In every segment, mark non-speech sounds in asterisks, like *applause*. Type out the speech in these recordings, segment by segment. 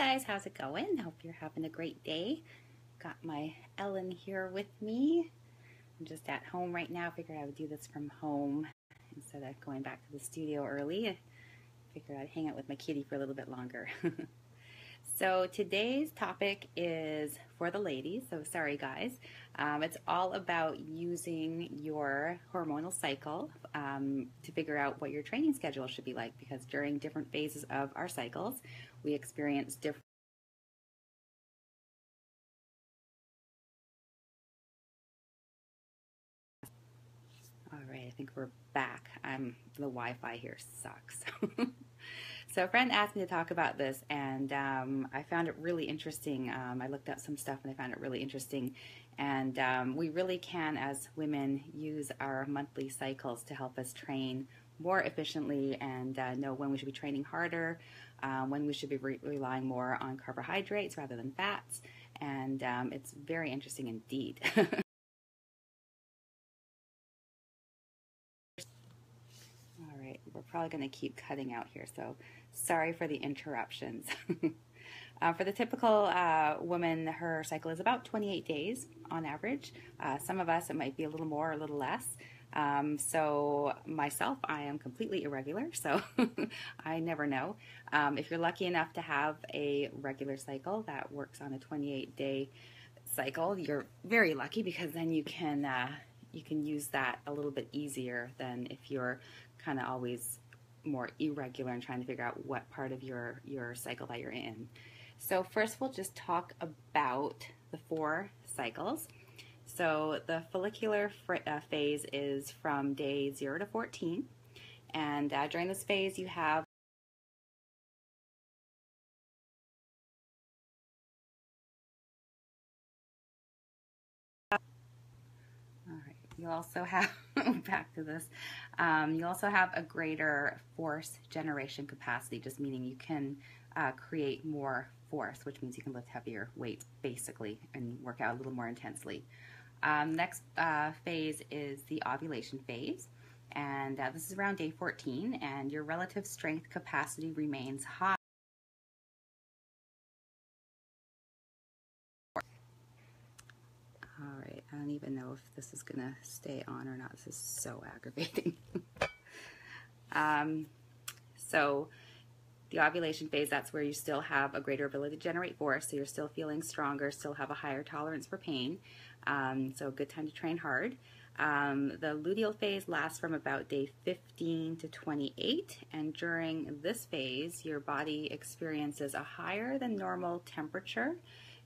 guys, how's it going? Hope you're having a great day. Got my Ellen here with me. I'm just at home right now. Figured I would do this from home instead of going back to the studio early. Figured I'd hang out with my kitty for a little bit longer. *laughs* so today's topic is for the ladies. So sorry guys. Um, it's all about using your hormonal cycle um, to figure out what your training schedule should be like because during different phases of our cycles, we experience different All right, I think we're back. I'm the Wi-Fi here sucks. *laughs* so a friend asked me to talk about this, and um, I found it really interesting. Um, I looked up some stuff, and I found it really interesting. And um, we really can, as women, use our monthly cycles to help us train more efficiently and uh, know when we should be training harder, uh, when we should be re relying more on carbohydrates rather than fats. And um, it's very interesting indeed. *laughs* All right, we're probably going to keep cutting out here, so sorry for the interruptions. *laughs* uh, for the typical uh, woman, her cycle is about 28 days on average. Uh, some of us, it might be a little more or a little less. Um, so myself, I am completely irregular, so *laughs* I never know. Um, if you're lucky enough to have a regular cycle that works on a 28 day cycle, you're very lucky because then you can uh, you can use that a little bit easier than if you're kind of always more irregular and trying to figure out what part of your your cycle that you're in. So first, we'll just talk about the four cycles. So the follicular uh, phase is from day 0 to 14. And uh, during this phase, you have you also have *laughs* back to this. Um, you also have a greater force generation capacity just meaning you can uh, create more force which means you can lift heavier weights basically and work out a little more intensely um, next uh, phase is the ovulation phase, and uh, this is around day 14, and your relative strength capacity remains high. All right, I don't even know if this is going to stay on or not. This is so *laughs* aggravating. um, so, the ovulation phase, that's where you still have a greater ability to generate force, so you're still feeling stronger, still have a higher tolerance for pain. Um, so, good time to train hard. Um, the luteal phase lasts from about day 15 to 28, and during this phase, your body experiences a higher than normal temperature.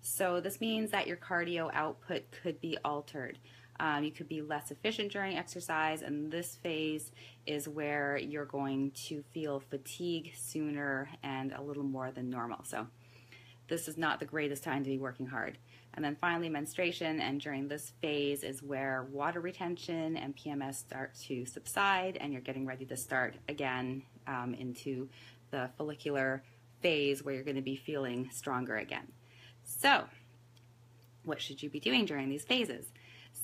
So, this means that your cardio output could be altered. Um, you could be less efficient during exercise, and this phase is where you're going to feel fatigue sooner and a little more than normal. So, this is not the greatest time to be working hard. And then finally, menstruation, and during this phase is where water retention and PMS start to subside, and you're getting ready to start again um, into the follicular phase where you're going to be feeling stronger again. So, what should you be doing during these phases?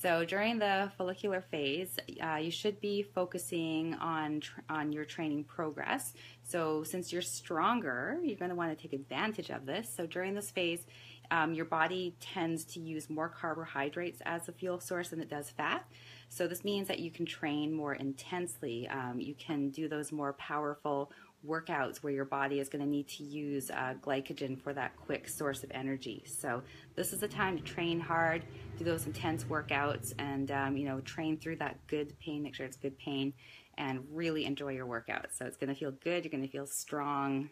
So during the follicular phase, uh, you should be focusing on on your training progress. So since you're stronger, you're going to want to take advantage of this. So during this phase, um, your body tends to use more carbohydrates as a fuel source than it does fat. So this means that you can train more intensely. Um, you can do those more powerful workouts where your body is going to need to use uh, glycogen for that quick source of energy. So this is the time to train hard, do those intense workouts, and um, you know train through that good pain. Make sure it's good pain, and really enjoy your workout. So it's going to feel good. You're going to feel strong,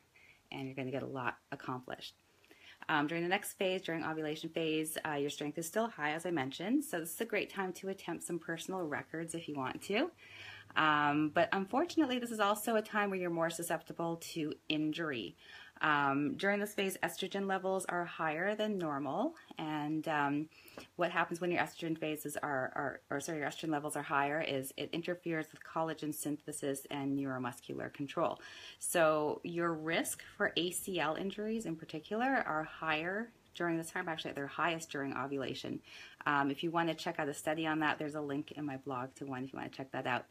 and you're going to get a lot accomplished. Um, during the next phase, during ovulation phase, uh, your strength is still high, as I mentioned. So this is a great time to attempt some personal records if you want to. Um, but unfortunately, this is also a time where you're more susceptible to injury. Um, during this phase, estrogen levels are higher than normal, and um, what happens when your estrogen phases are, are, or sorry, your estrogen levels are higher is it interferes with collagen synthesis and neuromuscular control. So your risk for ACL injuries in particular are higher during this time. Actually, they're highest during ovulation. Um, if you want to check out a study on that, there's a link in my blog to one if you want to check that out.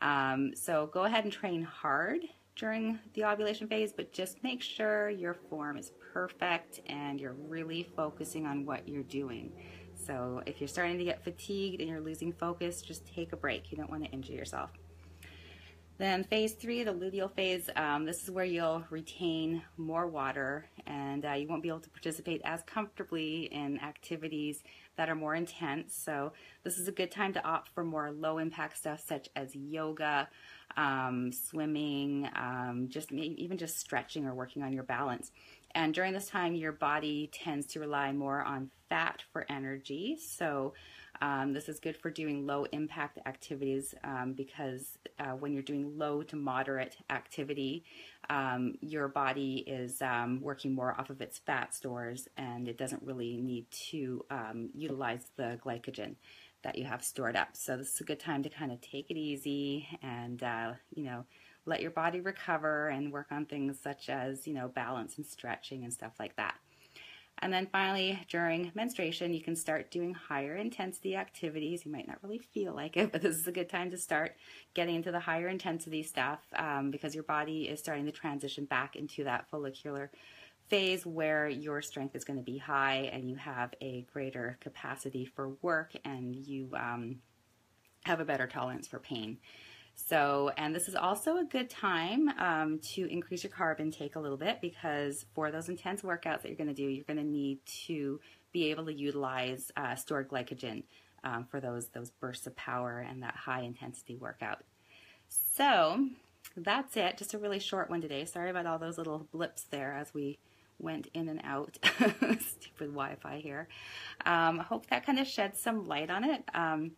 Um, so go ahead and train hard during the ovulation phase, but just make sure your form is perfect and you're really focusing on what you're doing. So if you're starting to get fatigued and you're losing focus, just take a break. You don't want to injure yourself. Then phase three, the luteal phase, um, this is where you'll retain more water and uh, you won't be able to participate as comfortably in activities that are more intense. So this is a good time to opt for more low impact stuff such as yoga, um, swimming, um, just even just stretching or working on your balance. And during this time, your body tends to rely more on fat for energy. So um, this is good for doing low impact activities um, because uh, when you're doing low to moderate activity, um, your body is um, working more off of its fat stores and it doesn't really need to um, utilize the glycogen that you have stored up. So this is a good time to kind of take it easy and, uh, you know, let your body recover and work on things such as, you know, balance and stretching and stuff like that. And then finally, during menstruation, you can start doing higher intensity activities. You might not really feel like it, *laughs* but this is a good time to start getting into the higher intensity stuff um, because your body is starting to transition back into that follicular phase where your strength is going to be high and you have a greater capacity for work and you um, have a better tolerance for pain. So, and this is also a good time um, to increase your carb intake a little bit because for those intense workouts that you're going to do, you're going to need to be able to utilize uh, stored glycogen um, for those those bursts of power and that high intensity workout. So that's it. Just a really short one today. Sorry about all those little blips there as we went in and out. *laughs* Stupid Wi-Fi here. Um, hope that kind of sheds some light on it. Um,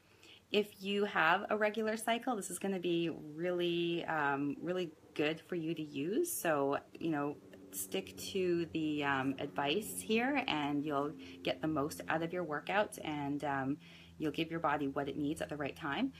if you have a regular cycle, this is going to be really, um, really good for you to use. So, you know, stick to the um, advice here and you'll get the most out of your workouts and um, you'll give your body what it needs at the right time.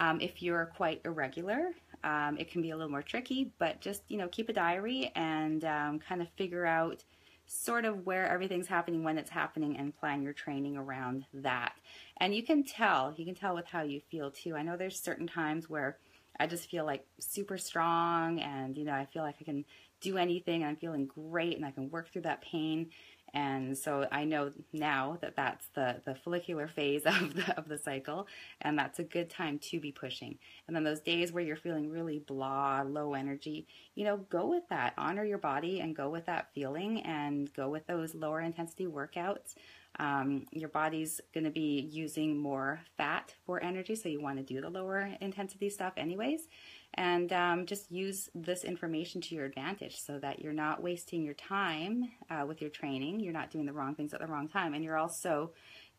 Um, if you're quite irregular, um, it can be a little more tricky, but just, you know, keep a diary and um, kind of figure out sort of where everything's happening when it's happening and plan your training around that. And you can tell, you can tell with how you feel too. I know there's certain times where I just feel like super strong and, you know, I feel like I can do anything. I'm feeling great and I can work through that pain. And so I know now that that's the, the follicular phase *laughs* of the, of the cycle, and that's a good time to be pushing. And then those days where you're feeling really blah, low energy, you know, go with that. Honor your body and go with that feeling and go with those lower intensity workouts. Um, your body's going to be using more fat for energy, so you want to do the lower intensity stuff anyways and um, just use this information to your advantage so that you're not wasting your time uh, with your training. You're not doing the wrong things at the wrong time, and you're also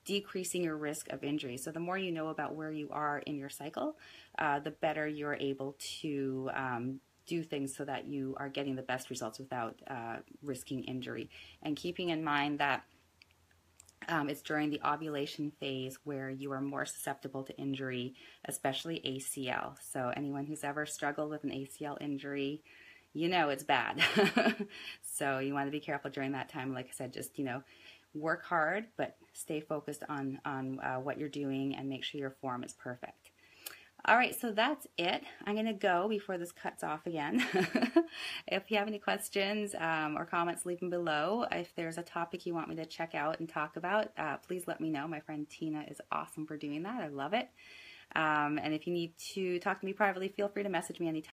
decreasing your risk of injury. So the more you know about where you are in your cycle, uh, the better you're able to um, do things so that you are getting the best results without uh, risking injury. And keeping in mind that um, it's during the ovulation phase where you are more susceptible to injury, especially ACL. So, anyone who's ever struggled with an ACL injury, you know it's bad. *laughs* so, you want to be careful during that time. Like I said, just, you know, work hard, but stay focused on, on uh, what you're doing and make sure your form is perfect. All right, so that's it. I'm going to go before this cuts off again. *laughs* if you have any questions um, or comments, leave them below. If there's a topic you want me to check out and talk about, uh, please let me know. My friend Tina is awesome for doing that. I love it. Um, and if you need to talk to me privately, feel free to message me anytime.